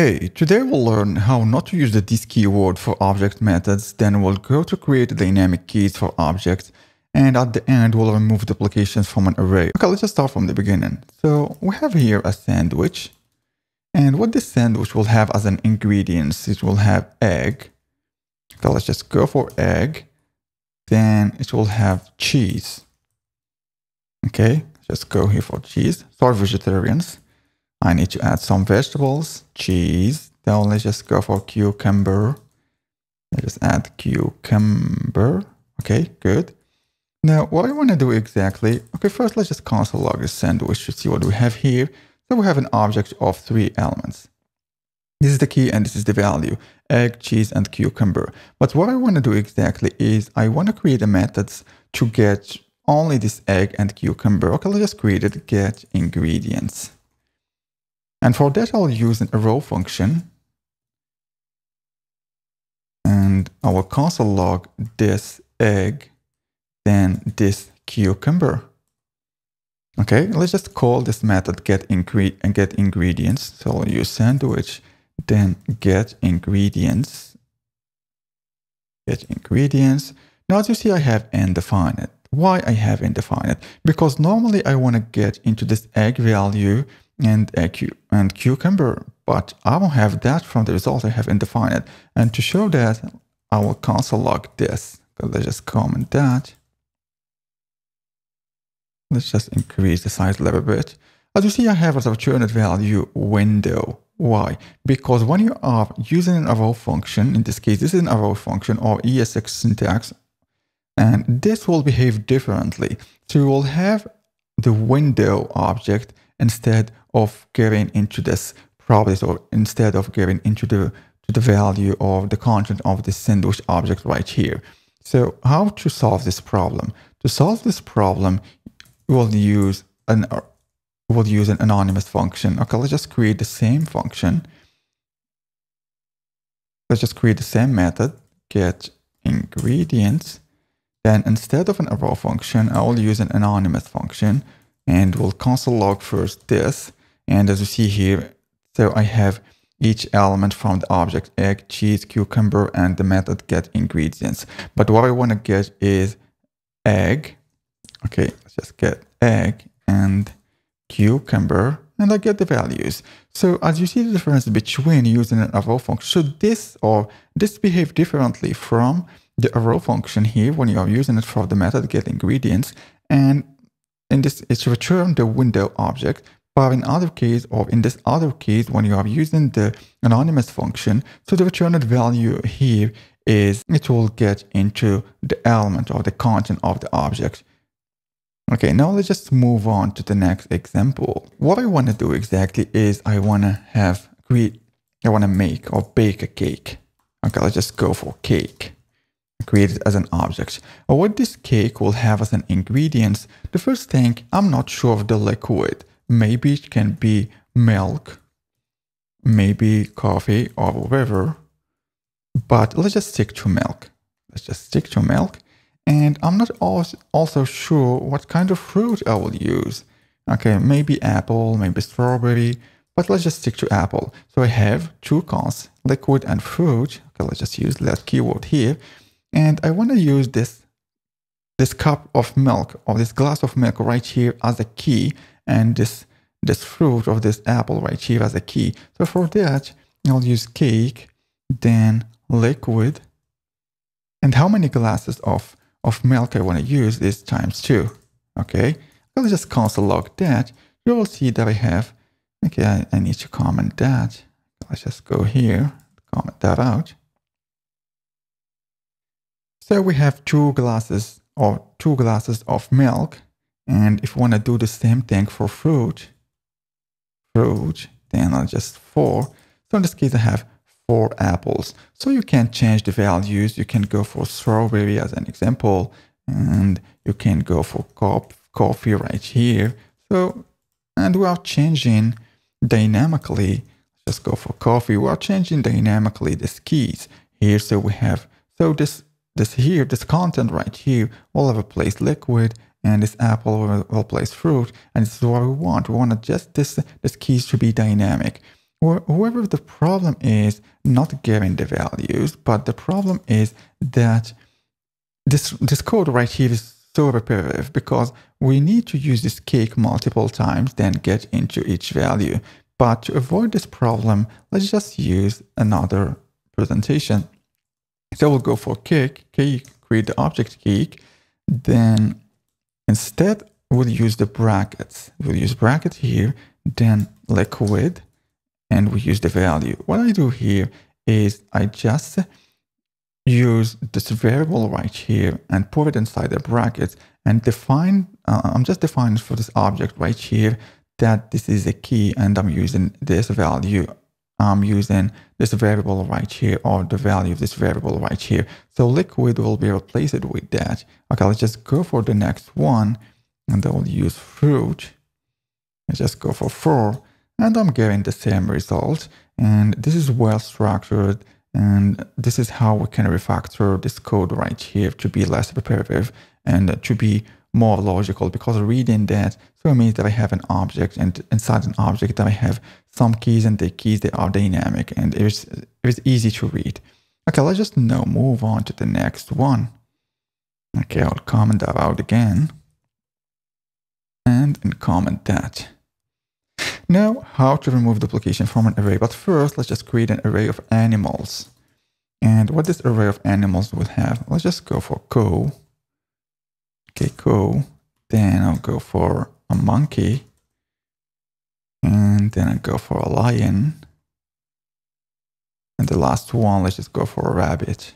Hey, today we'll learn how not to use the this keyword for object methods, then we'll go to create dynamic keys for objects, and at the end we'll remove duplications from an array. Okay, let's just start from the beginning. So we have here a sandwich, and what this sandwich will have as an ingredients, it will have egg. Okay, let's just go for egg, then it will have cheese. Okay, just go here for cheese. Sorry, vegetarians. I need to add some vegetables, cheese. Then let's just go for cucumber. Let's just add cucumber. Okay, good. Now, what I want to do exactly, okay, first let's just console log this sandwich to see what we have here. So we have an object of three elements. This is the key and this is the value, egg, cheese, and cucumber. But what I want to do exactly is I want to create a methods to get only this egg and cucumber. Okay, let's just create it, get ingredients. And for that, I'll use an arrow function. And I will console log this egg, then this cucumber. Okay, let's just call this method get, ingre and get ingredients. So I'll use sandwich, then get ingredients. Get ingredients. Now as you see, I have undefined. Why I have undefined? Because normally I want to get into this egg value and cu and cucumber, but I won't have that from the result I have undefined. And to show that, I will console log this. Let's just comment that. Let's just increase the size a little bit. As you see, I have a returned value window. Why? Because when you are using an arrow function, in this case, this is an arrow function or ES6 syntax, and this will behave differently. So you will have the window object instead of getting into this properties or instead of getting into the to the value of the content of the sandwich object right here. So how to solve this problem? To solve this problem, we'll use an we'll use an anonymous function. Okay, let's just create the same function. Let's just create the same method, get ingredients. Then instead of an arrow function, I will use an anonymous function and we'll console log first this. And as you see here, so I have each element from the object, egg, cheese, cucumber, and the method get ingredients. But what I want to get is egg. Okay, let's just get egg and cucumber, and I get the values. So as you see the difference between using an arrow function, so this or this behave differently from the arrow function here when you are using it for the method get ingredients, and in this it's return the window object but in other case or in this other case when you are using the anonymous function so the returned value here is it will get into the element or the content of the object okay now let's just move on to the next example what i want to do exactly is i want to have create i want to make or bake a cake okay let's just go for cake Create it as an object. What this cake will have as an ingredients, the first thing, I'm not sure of the liquid. Maybe it can be milk, maybe coffee or whatever. But let's just stick to milk. Let's just stick to milk. And I'm not also sure what kind of fruit I will use. Okay, maybe apple, maybe strawberry, but let's just stick to apple. So I have two cons, liquid and fruit. Okay, let's just use that keyword here. And I want to use this, this cup of milk or this glass of milk right here as a key and this, this fruit of this apple right here as a key. So for that, I'll use cake, then liquid, and how many glasses of, of milk I want to use is times two. Okay, I'll just console log that. You will see that I have, okay, I, I need to comment that. Let's just go here, comment that out. So we have two glasses or two glasses of milk. And if we want to do the same thing for fruit, fruit, then I'll just four. So in this case, I have four apples. So you can change the values. You can go for strawberry as an example, and you can go for coffee right here. So, and we are changing dynamically. Just go for coffee. We are changing dynamically these keys here. So we have, so this this here, this content right here, will have a place liquid and this apple will, will place fruit. And this is what we want. We want to just this, this keys to be dynamic. or whoever the problem is not giving the values, but the problem is that this, this code right here is so repetitive because we need to use this cake multiple times, then get into each value. But to avoid this problem, let's just use another presentation. So we'll go for cake, cake, create the object cake. Then instead, we'll use the brackets. We'll use bracket here, then liquid, and we use the value. What I do here is I just use this variable right here and put it inside the brackets and define, uh, I'm just defining for this object right here that this is a key and I'm using this value. I'm using this variable right here or the value of this variable right here. So liquid will be replaced with that. Okay, let's just go for the next one and I will use fruit. Let's just go for four and I'm getting the same result. And this is well structured. And this is how we can refactor this code right here to be less repetitive and to be more logical because reading that so it means that I have an object and inside an object that I have some keys and the keys they are dynamic and it's it's easy to read. Okay, let's just now move on to the next one. Okay, I'll comment that out again and, and comment that. Now, how to remove duplication from an array. But first, let's just create an array of animals. And what this array of animals would have, let's just go for co. Okay, co. Then I'll go for a monkey. And then I'll go for a lion. And the last one, let's just go for a rabbit.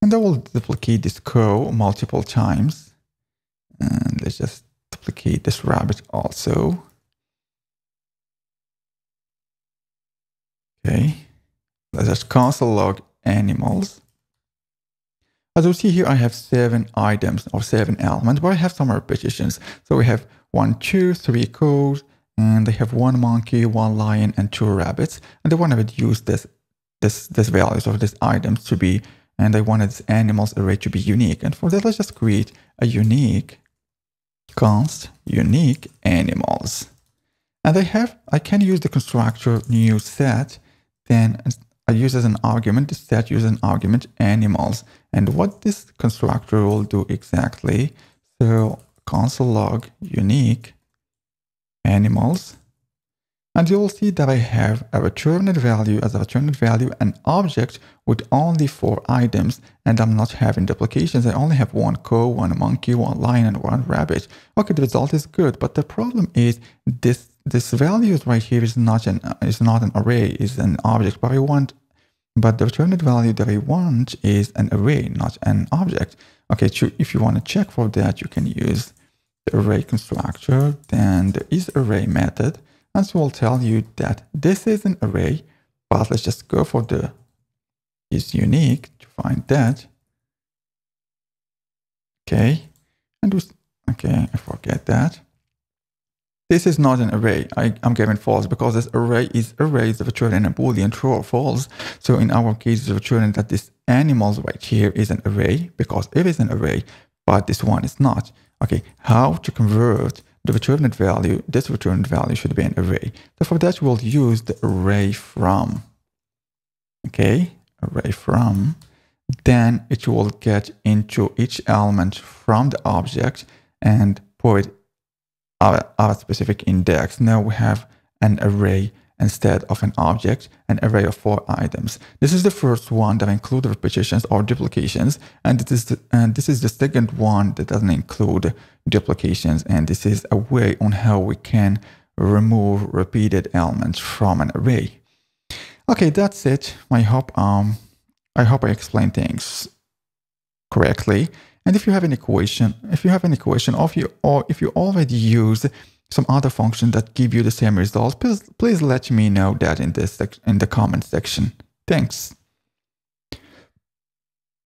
And I will duplicate this co multiple times. And let's just duplicate this rabbit also. Okay, let's just console log animals. As you see here, I have seven items or seven elements, but I have some repetitions. So we have one, two, three cows, and they have one monkey, one lion, and two rabbits. And they want to use this, this, this values of these items to be, and they wanted this animals array to be unique. And for that, let's just create a unique const unique animals. And I have, I can use the constructor new set then I use as an argument, the set uses an argument animals. And what this constructor will do exactly, so console log unique animals, and you'll see that I have a returned value as a returned value, an object with only four items, and I'm not having duplications. I only have one cow, one monkey, one lion, and one rabbit. Okay, the result is good, but the problem is this this value right here is not an is not an array, is an object, but I want but the returned value that I want is an array, not an object. Okay, if you want to check for that, you can use the array constructor, then the isArray method, and so will tell you that this is an array, but let's just go for the is unique to find that. Okay, and okay, I forget that. This is not an array. I, am giving false because this array is array is returning a boolean true or false. So in our case, it's returning that this animals right here is an array because it is an array, but this one is not. Okay, how to convert the returned value, this returned value should be an array. So for that, we'll use the array from. Okay, array from. Then it will get into each element from the object and put our, our specific index. Now we have an array instead of an object, an array of four items. This is the first one that includes repetitions or duplications, and this is the, and this is the second one that doesn't include duplications. And this is a way on how we can remove repeated elements from an array. Okay, that's it. I hope um I hope I explained things correctly. And if you have any question, if you have any question, or if you or if you already use some other function that give you the same result, please please let me know that in this in the comment section. Thanks.